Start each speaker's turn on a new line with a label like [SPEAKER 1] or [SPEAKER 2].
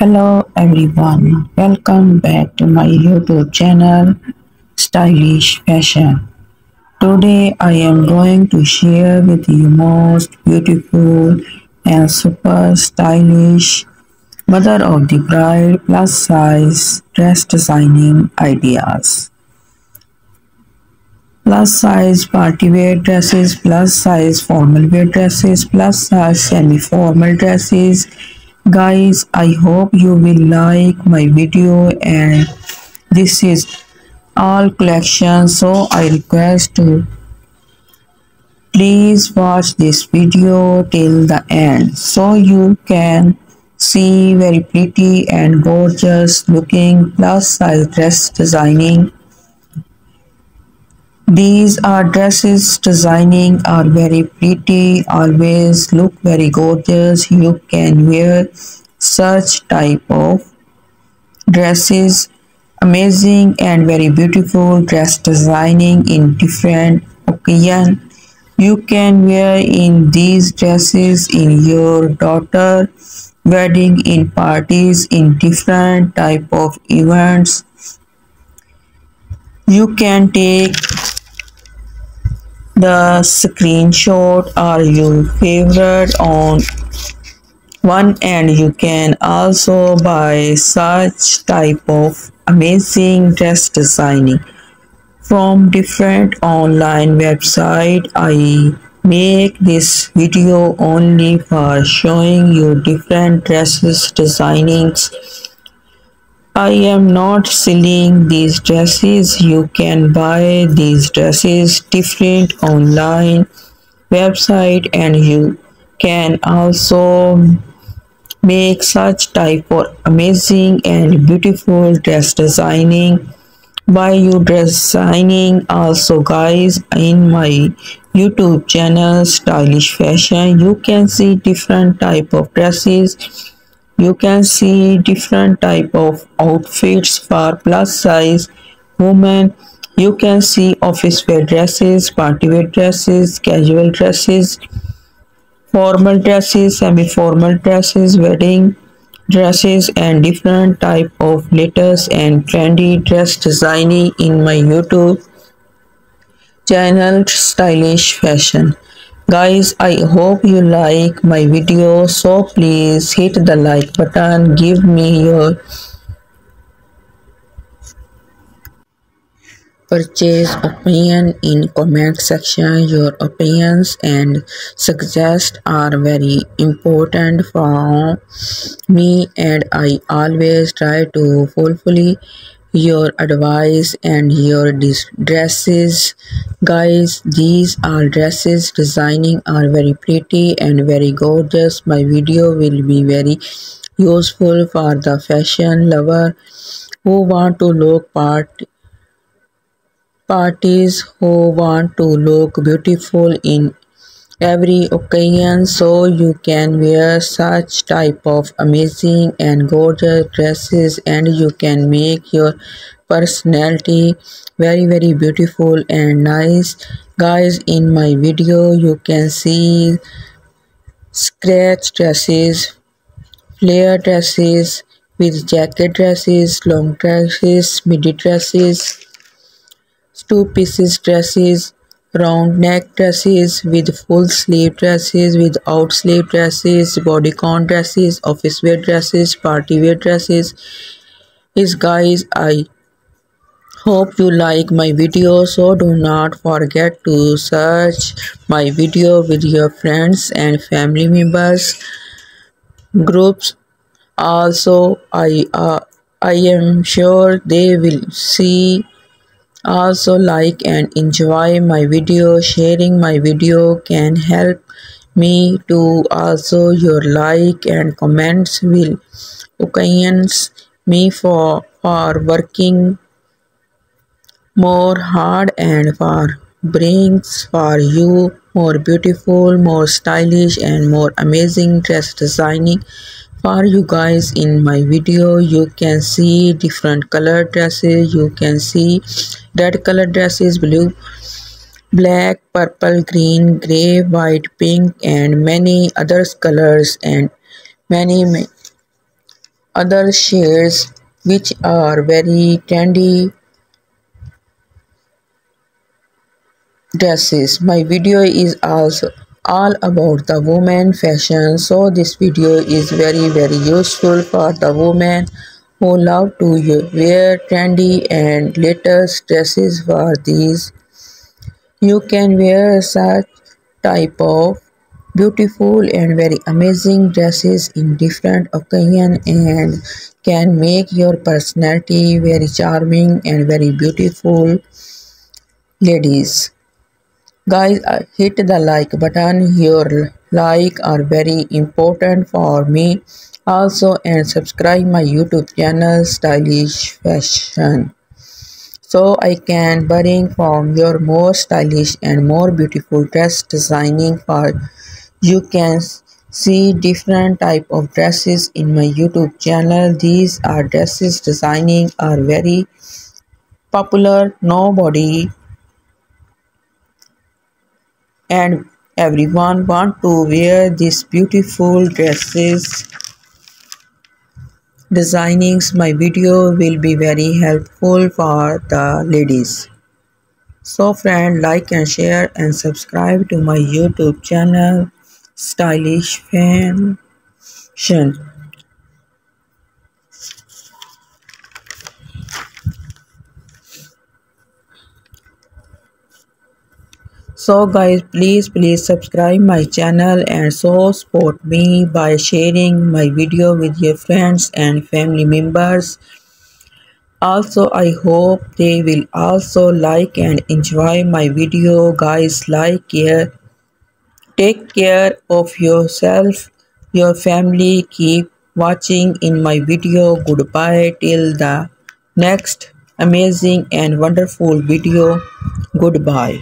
[SPEAKER 1] Hello everyone, welcome back to my YouTube channel Stylish Fashion. Today I am going to share with you most beautiful and super stylish mother of the bride plus size dress designing ideas. Plus size party wear dresses, plus size formal wear dresses, plus size semi formal dresses guys i hope you will like my video and this is all collection so i request to please watch this video till the end so you can see very pretty and gorgeous looking plus size dress designing these are dresses designing are very pretty, always look very gorgeous. You can wear such type of dresses. Amazing and very beautiful dress designing in different occasion. You can wear in these dresses in your daughter wedding, in parties, in different type of events. You can take the screenshot are your favorite on one and you can also buy such type of amazing dress designing from different online website. I make this video only for showing you different dresses designings I am not selling these dresses. You can buy these dresses different online website and you can also make such type of amazing and beautiful dress designing by you dress designing also guys in my youtube channel stylish fashion you can see different type of dresses you can see different type of outfits for plus size women you can see office wear dresses party wear dresses casual dresses formal dresses semi-formal dresses wedding dresses and different type of latest and trendy dress designing in my youtube channel stylish fashion guys i hope you like my video so please hit the like button give me your purchase opinion in comment section. Your opinions and suggestions are very important for me and i always try to fulfill your advice and your dresses. Guys these are dresses. Designing are very pretty and very gorgeous. My video will be very useful for the fashion lover who want to look part parties who want to look beautiful in every occasion so you can wear such type of amazing and gorgeous dresses and you can make your personality very very beautiful and nice. Guys in my video you can see scratch dresses flare dresses with jacket dresses long dresses midi dresses two pieces dresses round neck dresses with full sleeve dresses without sleeve dresses bodycon dresses office wear dresses party wear dresses is guys i hope you like my video so do not forget to search my video with your friends and family members. Groups also i uh, i am sure they will see also like and enjoy my video. Sharing my video can help me to also your like and comments will occasions me for for working more hard and for brings for you more beautiful more stylish and more amazing dress designing for you guys in my video you can see different color dresses. You can see red color dresses blue black purple green gray white pink and many others colors and many other shades which are very trendy dresses. My video is also all about the woman fashion. So this video is very very useful for the women who love to wear trendy and latest dresses for these. You can wear such type of beautiful and very amazing dresses in different occasion and can make your personality very charming and very beautiful ladies Guys, hit the like button. Your like are very important for me. Also, and subscribe my YouTube channel Stylish Fashion. So I can bring from your more stylish and more beautiful dress designing for you can see different type of dresses in my YouTube channel. These are dresses designing are very popular. Nobody and everyone want to wear these beautiful dresses. Designings my video will be very helpful for the ladies. So friend like and share and subscribe to my youtube channel stylish fashion so guys please please subscribe my channel and so support me by sharing my video with your friends and family members. Also i hope they will also like and enjoy my video. Guys like care take care of yourself your family. Keep watching in my video. Goodbye till the next amazing and wonderful video. Goodbye